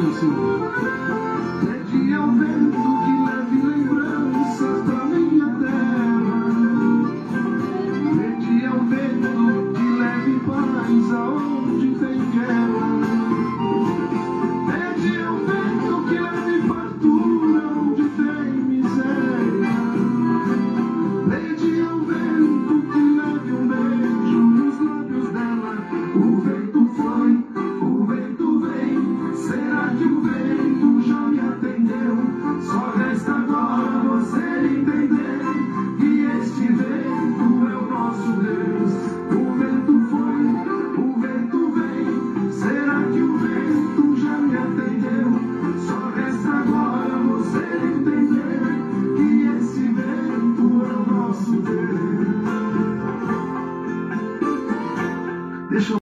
告诉你 você entender que este vento é o nosso Deus. O vento foi, o vento vem. Será que o vento já me atendeu? Só resta agora você entender que esse vento é o nosso Deus. Deixa eu